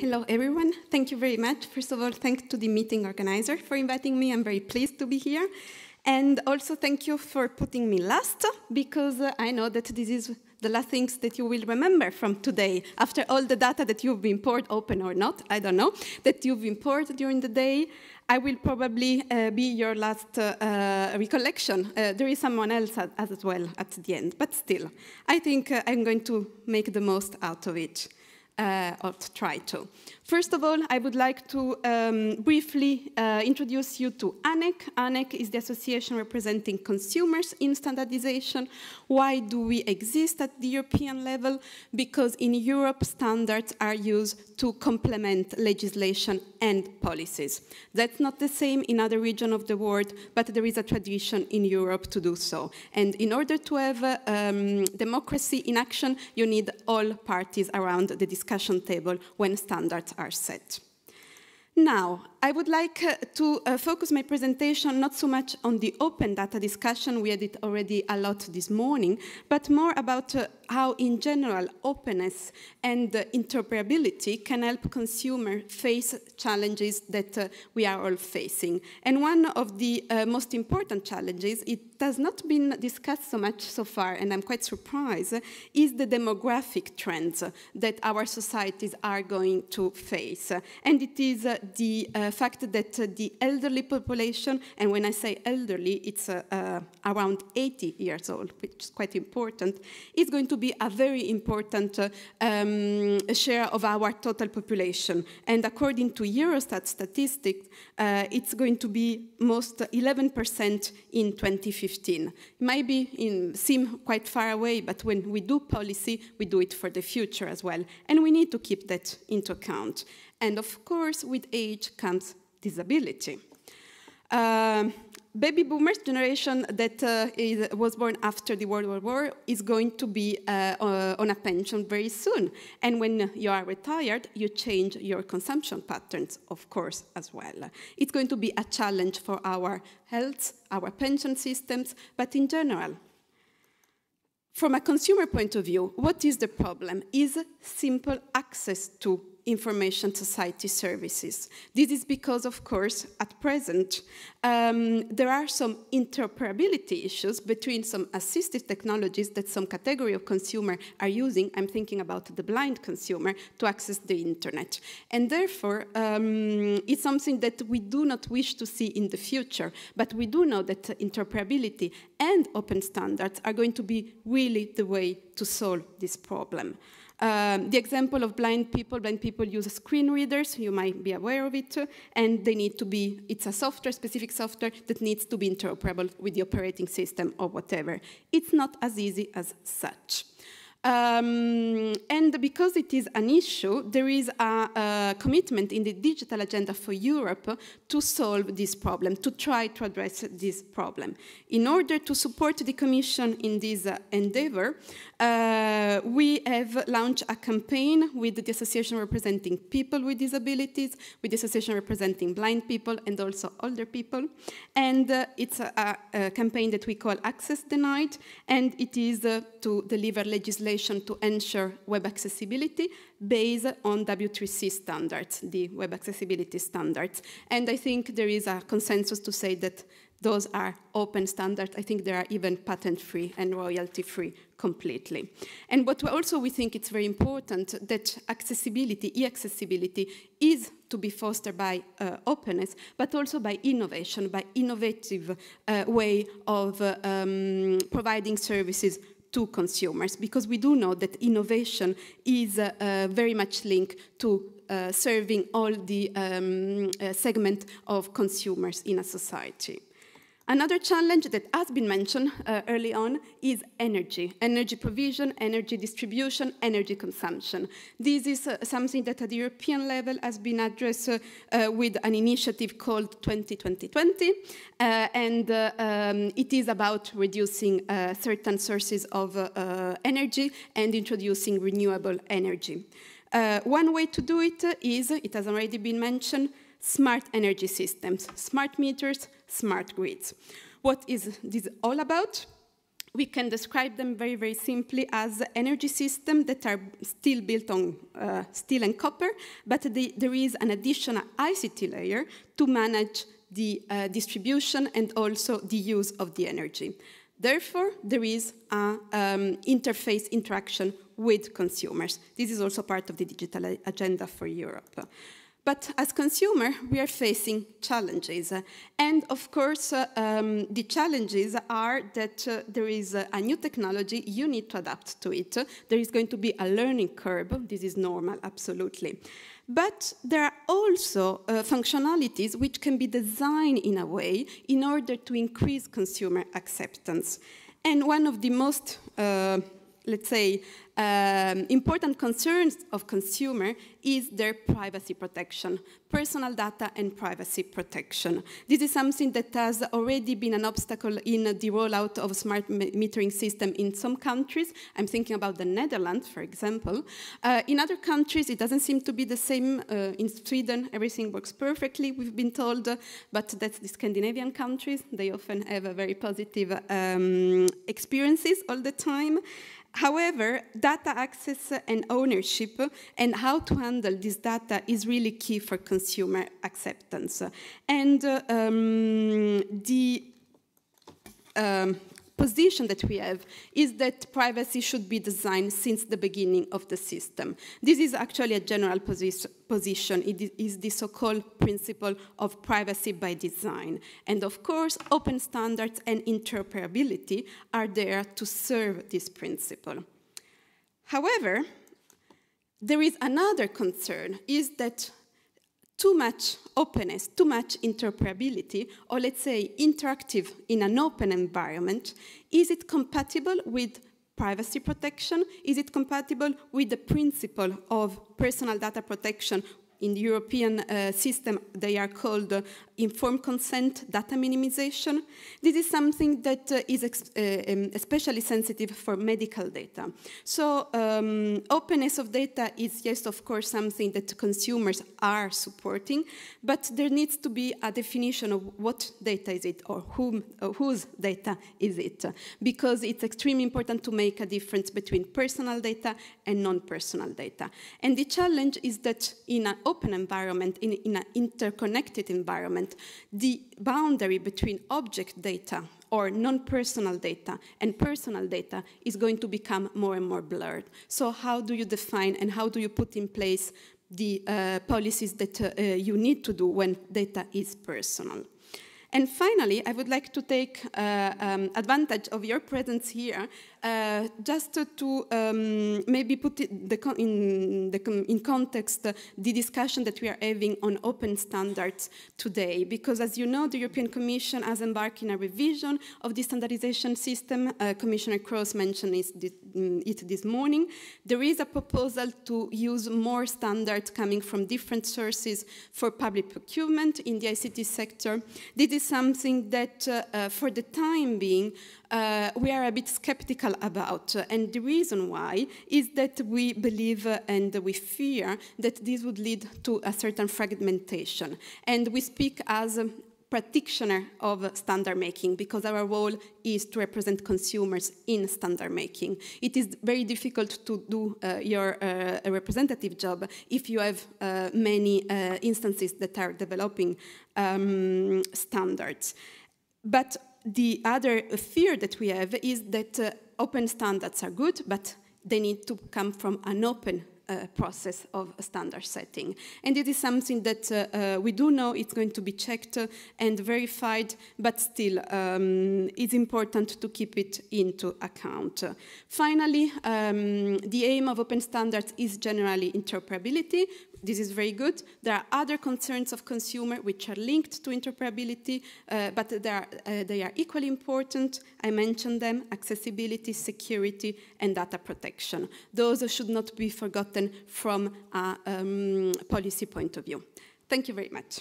Hello, everyone. Thank you very much. First of all, thanks to the meeting organizer for inviting me. I'm very pleased to be here. And also, thank you for putting me last, because uh, I know that this is the last things that you will remember from today, after all the data that you've been poured, open or not, I don't know, that you've been poured during the day. I will probably uh, be your last uh, uh, recollection. Uh, there is someone else at, as well at the end, but still, I think uh, I'm going to make the most out of it uh, or to try to. First of all, I would like to um, briefly uh, introduce you to ANEC. ANEC is the association representing consumers in standardization. Why do we exist at the European level? Because in Europe, standards are used to complement legislation and policies. That's not the same in other regions of the world, but there is a tradition in Europe to do so. And in order to have uh, um, democracy in action, you need all parties around the discussion table when standards are set. Now, I would like uh, to uh, focus my presentation not so much on the open data discussion, we had it already a lot this morning, but more about uh, how in general openness and uh, interoperability can help consumers face challenges that uh, we are all facing. And one of the uh, most important challenges, it has not been discussed so much so far, and I'm quite surprised, is the demographic trends that our societies are going to face. And it is the uh, fact that uh, the elderly population, and when I say elderly, it's uh, uh, around 80 years old, which is quite important, is going to be a very important uh, um, share of our total population. And according to Eurostat statistics, uh, it's going to be most 11% in 2015. It might be in, seem quite far away, but when we do policy, we do it for the future as well. And we need to keep that into account. And of course, with age comes disability. Uh, baby boomers generation that uh, is, was born after the World War War is going to be uh, uh, on a pension very soon. And when you are retired, you change your consumption patterns, of course, as well. It's going to be a challenge for our health, our pension systems, but in general. From a consumer point of view, what is the problem? Is simple access to information society services. This is because, of course, at present, um, there are some interoperability issues between some assistive technologies that some category of consumer are using. I'm thinking about the blind consumer to access the internet. And therefore, um, it's something that we do not wish to see in the future, but we do know that interoperability and open standards are going to be really the way to solve this problem. Um, the example of blind people, blind people use screen readers, you might be aware of it, and they need to be, it's a software, specific software that needs to be interoperable with the operating system or whatever. It's not as easy as such. Um, and because it is an issue, there is a, a, commitment in the digital agenda for Europe to solve this problem, to try to address this problem. In order to support the Commission in this uh, endeavor, uh, we have launched a campaign with the Association representing people with disabilities, with the Association representing blind people and also older people. And uh, it's a, a, campaign that we call Access Denied, and it is uh, to deliver legislation to ensure web accessibility based on W3C standards, the web accessibility standards. And I think there is a consensus to say that those are open standards. I think they are even patent-free and royalty-free completely. And what also we think it's very important that accessibility, e-accessibility, is to be fostered by uh, openness, but also by innovation, by innovative uh, way of uh, um, providing services to consumers, because we do know that innovation is uh, uh, very much linked to uh, serving all the um, segment of consumers in a society. Another challenge that has been mentioned uh, early on is energy, energy provision, energy distribution, energy consumption. This is uh, something that at the European level has been addressed uh, uh with an initiative called 2020, uh, and uh, um, it is about reducing certain sources of energy and introducing renewable energy. one way to do it is, it has already been mentioned, smart energy systems, smart meters, smart grids. What is this all about? we can describe them very, very simply as energy systems that are still built on uh, steel and copper, but the, there is an additional ICT layer to manage the uh, distribution and also the use of the energy. Therefore, there is an um, interface interaction with consumers. This is also part of the digital agenda for Europe. But as consumer, we are facing challenges. And of course, uh, um, the challenges are that uh, there is a, a, new technology, you need to adapt to it. There is going to be a learning curve. This is normal, absolutely. But there are also uh, functionalities which can be designed in a way in order to increase consumer acceptance. And one of the most, uh, let's say, um, important concerns of consumer is their privacy protection, personal data and privacy protection. This is something that has already been an obstacle in the rollout of smart metering system in some countries. I'm thinking about the Netherlands, for example. Uh, in other countries, it doesn't seem to be the same. Uh, in Sweden, everything works perfectly, we've been told, but that's the Scandinavian countries. They often have very positive um, experiences all the time. However, data access and ownership and how to handle this data is really key for consumer acceptance. And um, the um, position that we have is that privacy should be designed since the beginning of the system. This is actually a general posi position. It is the so-called principle of privacy by design. And of course, open standards and interoperability are there to serve this principle. However, there is another concern, is that too much openness, too much interoperability, or let's say interactive in an open environment, is it compatible with privacy protection? Is it compatible with the principle of personal data protection in the European uh, system, they are called uh, informed consent data minimization. This is something that uh, is uh, um, especially sensitive for medical data. So um, openness of data is, yes, of course, something that consumers are supporting, but there needs to be a definition of what data is it or whom, whose data is it, because it's extremely important to make a difference between personal data and non-personal data. And the challenge is that in an open environment, in, in an interconnected environment, the boundary between object data or non-personal data and personal data is going to become more and more blurred. So how do you define and how do you put in place the uh, policies that uh, you need to do when data is personal? And finally, I would like to take uh, um, advantage of your presence here uh, just to um, maybe put the in, the in context uh, the discussion that we are having on open standards today. Because as you know, the European Commission has embarked in a revision of the standardization system. Uh, Commissioner Kroes mentioned mm, it this morning. There is a proposal to use more standards coming from different sources for public procurement in the ICT sector. This is something that, uh, uh, for the time being, uh, we are a bit skeptical about. And the reason why is that we believe and we fear that this would lead to a certain fragmentation. And we speak as practitioner of standard making because our role is to represent consumers in standard making. It is very difficult to do uh, your uh, representative job if you have uh, many uh, instances that are developing um, standards. But the other fear that we have is that uh, open standards are good, but they need to come from an open uh, process of standard setting. And it is something that uh, uh, we do know it's going to be checked and verified, but still um, it's important to keep it into account. Finally, um, the aim of open standards is generally interoperability, this is very good. There are other concerns of consumer which are linked to interoperability, uh, but they are, uh, they are equally important. I mentioned them, accessibility, security, and data protection. Those should not be forgotten from a um, policy point of view. Thank you very much.